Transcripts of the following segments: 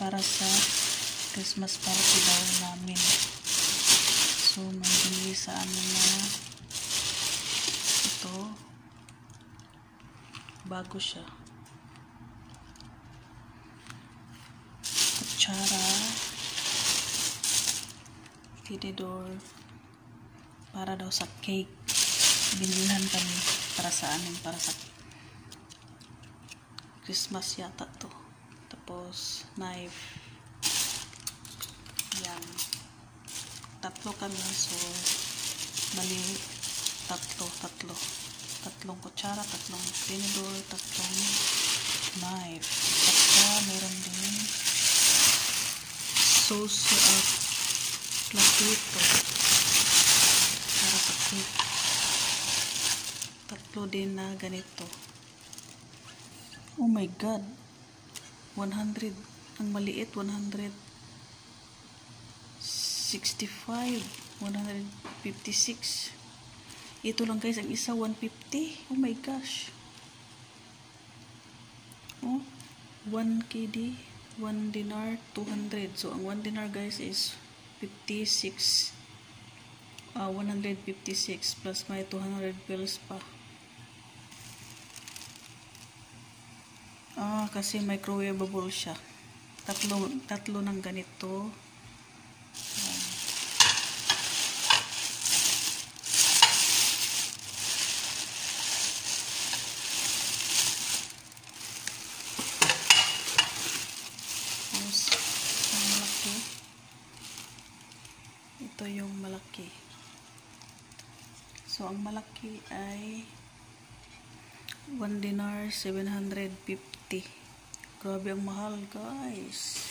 para sa Christmas party daw namin. So, may binili sa amin na ito. Bago siya. Kutsara. Tinidor. Para daw sa cake. Binilhan kami para sa amin. Para sa Christmas yata to. Tapos, knife. Yan. Tatlo kami. So, mali. Tatlo, tatlo. Tatlong kutsara, tatlong tinidor, tatlong knife. At saka, meron din sauce at platito. Para cake. Tatlo din na ganito. Oh my God. 100. Ang maliit, 100. 65. 156. Ito lang guys, ang isa 150. Oh my gosh. Oh, 1 KD, 1 dinar, 200. So, ang 1 dinar guys is 56. Uh, 156 plus may 200 bills pa. Ah, kasi microwavable siya. Tatlo, tatlo ng ganito. Ito yung malaki. So, ang malaki ay 1 dinar 750 grabe ang mahal guys.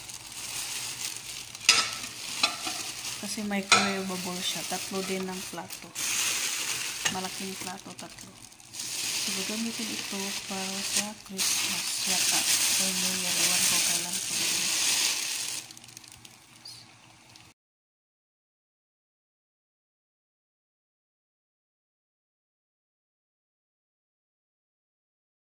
Kasi microwavable siya. Tatlo din ng plato. Malaking plato tatlo. So gagamitin ito para sa Christmas